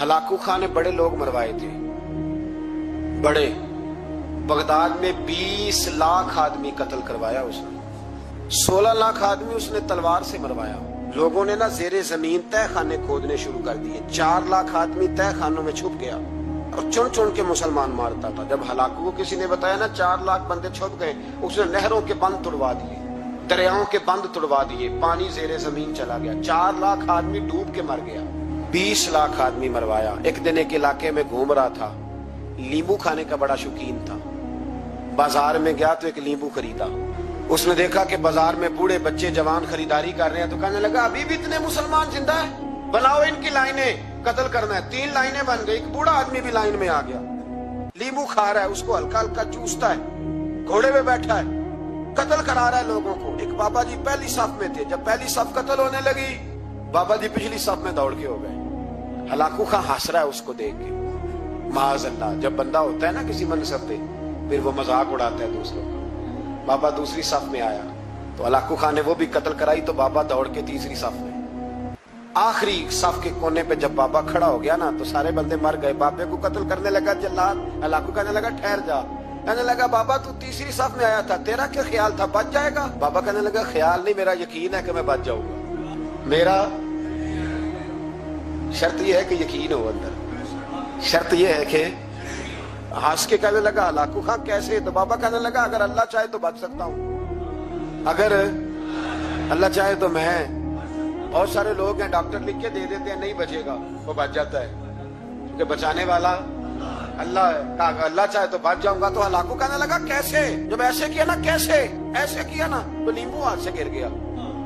Hulagu Khan ने बड़े लोग मरवाए थे। बड़े। बगदाद में 20 लाख आदमी कत्ल करवाया उसने। 16 लाख आदमी उसने तलवार से मरवाया। लोगों ने ना जेरे ज़मीन तय खाने खोदने शुरू कर दिए। चार लाख आदमी तय खानों में छुप गया। और चुन चुन के मुसलमान मारता था। जब हलाकू को किसी ने बताया ना चार लाख बंदे छुप गए, उसने नहरों के बंद तुड़वा दिए। दरियाओं के बंद तुड़वा दिए। पानी जेरे ज़मीन चला गया। चार लाख आदमी डूब के मर गया। बीस लाख आदमी मरवाया। एक दिन एक इलाके में घूम रहा था। लींबू खाने का बड़ा शौकीन था। बाज़ार में गया तो एक लींबू खरीदा। उसने देखा कि बाज़ार में बूढ़े बच्चे जवान खरीदारी कर रहे हैं तो कहने लगा, अभी भी इतने मुसलमान ज़िंदा है? बनाओ इनकी लाइनें। कत्ल करना है। तीन लाइनें बन गई। एक बूढ़ा आदमी भी लाइन में आ गया। लींबू खा रहा है। उसको हल्का हल्का चूसता है। घोड़े में बैठा है। कत्ल करा रहा है लोगों को। एक बाबा जी पहली सफ में थे। जब पहली सफ कत्ल होने लगी, बाबा जी पिछली सफ में दौड़ के हो गए। हलाकू खां हंस रहा है, उसको देख के। माज अल्लाह, जब बंदा होता है ना किसी मनसब पे, फिर वो मज़ाक उड़ाता है दूसरों का। बाबा दूसरी सफ में आया तो अलाकू खान ने वो भी कत्ल कराई तो बाबा दौड़ के तीसरी सफ में। आखिरी सफ के कोने पे जब बाबा खड़ा हो गया ना तो सारे बंदे मर गए। बाबे को कत्ल करने लगा जल्लाद। अलाकू कहने लगा, ठहर जा। कहने लगा, बाबा, तू तीसरी सफ में आया था, तेरा क्या ख्याल था? बच जाएगा? बाबा कहने लगा, ख्याल नहीं, मेरा यकीन है कि मैं बच जाऊँगा। मेरा शर्त यह है कि यकीन हो अंदर। शर्त यह है कि हंस के कहने लगा लाकू खां कैसे तो बाबा कहने लगा, अगर अल्लाह चाहे तो बच सकता हूँ। अगर अल्लाह चाहे तो मैं, बहुत सारे लोग हैं, डॉक्टर लिख के दे देते हैं, नहीं बचेगा, वो बच जाता है। क्योंकि बचाने वाला अल्लाह है अल्लाह चाहे तो बच जाऊँगा तो हलाकू कहने लगा, कैसे? जब ऐसे किया ना, कैसे? ऐसे किया ना तो नींबू हाथ से गिर गया।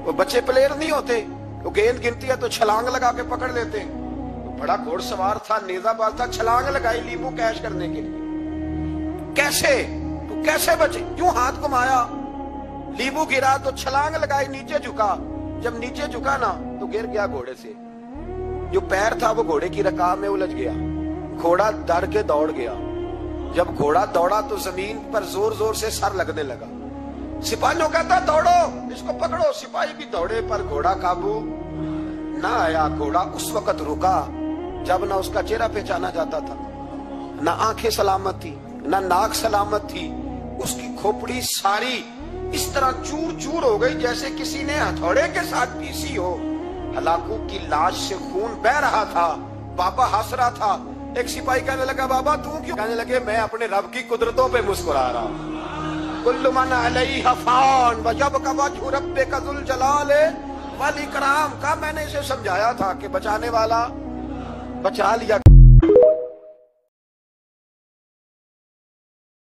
वो बच्चे प्लेयर नहीं होते, वो गेंद गिनती है तो छलांग लगा के पकड़ लेते बड़ा घोड़सवार था नेजाबाज था, छलांग लगाई लींबू कैश करने के लिए। कैसे? तू कैसे बचे? क्यों हाथ घुमाया? लींबू गिरा तो छलांग लगाई, नीचे झुका। जब नीचे झुका ना तो गिर गया घोड़े से। जो पैर था, वो घोड़े की रकाब में उलझ गया। घोड़ा डर के दौड़ गया। जब घोड़ा दौड़ा तो ज़मीन पर ज़ोर ज़ोर से सर लगने लगा। सिपाहियों कहता, दौड़ो, इसको पकड़ो। सिपाही भी दौड़े, पर घोड़ा काबू ना आया। घोड़ा उस वक्त रुका। जब ना उसका चेहरा पहचाना जाता था, ना आँखें सलामत थी, ना नाक सलामत थी, उसकी खोपड़ी सारी इस तरह चूर चूर हो गई जैसे किसी ने हथौड़े के साथ पीसी हो। हलाकू की लाश से खून बह रहा था, बाबा हंस रहा था। एक सिपाही कहने लगा, बाबा, तू क्यों? कहने लगे, मैं अपने रब की कुदरतों पे मुस्कुरा रहा हूँ। हफान वजब का वजह का जुल जलाल वाली कराम का मैंने इसे समझाया था कि बचाने वाला बचा लिया